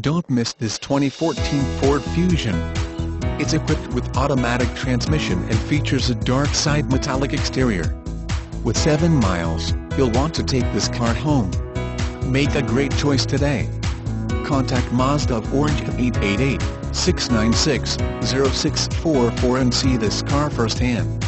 Don't miss this 2014 Ford Fusion. It's equipped with automatic transmission and features a dark side metallic exterior. With 7 miles, you'll want to take this car home. Make a great choice today. Contact Mazda of Orange at 888-696-0644 and see this car firsthand.